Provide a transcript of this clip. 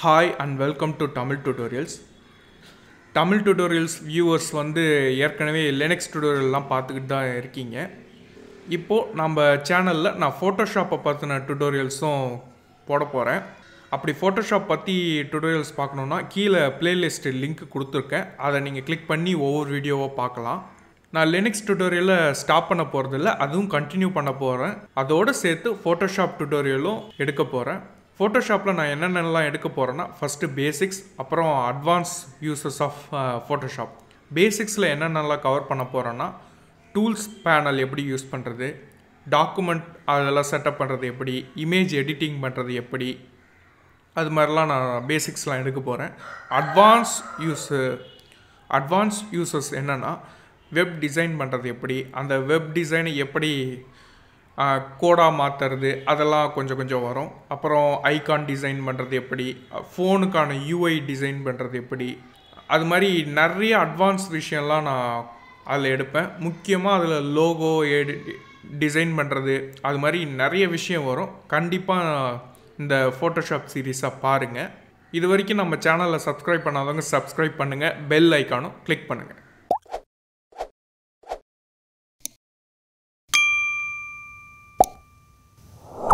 Hi and welcome to Tamil tutorials Tamil tutorials viewers வந்து ஏற்கனவே Linux டுட்டோரியல்லாம் பார்த்துக்கிட்டு தான் இருக்கீங்க. இப்போது நம்ம சேனலில் நான் ஃபோட்டோஷாப்பை பற்றின டுட்டோரியல்ஸும் போட போகிறேன் அப்படி ஃபோட்டோஷாப் பற்றி டுட்டோரியல்ஸ் பார்க்கணுன்னா கீழே பிளேலிஸ்ட் லிங்க் கொடுத்துருக்கேன். அதை நீங்கள் கிளிக் பண்ணி ஒவ்வொரு வீடியோவாக பார்க்கலாம். நான் லினக்ஸ் டுட்டோரியலை ஸ்டாப் பண்ண போகிறதில்ல அதுவும் கண்டினியூ பண்ண போகிறேன் அதோடு சேர்த்து ஃபோட்டோஷாப் டுட்டோரியலும் எடுக்க போகிறேன் ஃபோட்டோஷாப்பில் நான் என்னென்னலாம் எடுக்க போகிறேன்னா ஃபஸ்ட்டு பேசிக்ஸ் அப்புறம் அட்வான்ஸ் யூசஸ் ஆஃப் ஃபோட்டோஷாப் பேசிக்ஸில் என்னென்னலாம் கவர் பண்ண போகிறேன்னா டூல்ஸ் பேனல் எப்படி யூஸ் பண்ணுறது டாக்குமெண்ட் அதெல்லாம் செட்டப் பண்ணுறது எப்படி இமேஜ் எடிட்டிங் பண்ணுறது எப்படி அது மாதிரிலாம் நான் பேசிக்ஸ்லாம் எடுக்க போகிறேன் அட்வான்ஸ் யூஸு அட்வான்ஸ் யூசஸ் என்னென்னா வெப் டிசைன் பண்ணுறது எப்படி அந்த வெப் டிசைனை எப்படி கோடாக மாற்றுறது அதெல்லாம் கொஞ்சம் கொஞ்சம் வரும். அப்புறம் ஐகான் டிசைன் பண்ணுறது எப்படி? ஃபோனுக்கான யூஐ டிசைன் பண்ணுறது எப்படி? அது மாதிரி நிறைய அட்வான்ஸ் விஷயம்லாம் நான் அதில் எடுப்பேன். முக்கியமாக அதில் லோகோ எடி டிசைன் பண்ணுறது அது மாதிரி நிறைய விஷயம் வரும். கண்டிப்பாக இந்த ஃபோட்டோஷாப் சீரீஸாக பாருங்கள் இது வரைக்கும் நம்ம சேனலை சப்ஸ்கிரைப் பண்ணாதவங்க சப்ஸ்கிரைப் பண்ணுங்கள் பெல் ஐக்கானும் கிளிக் பண்ணுங்கள்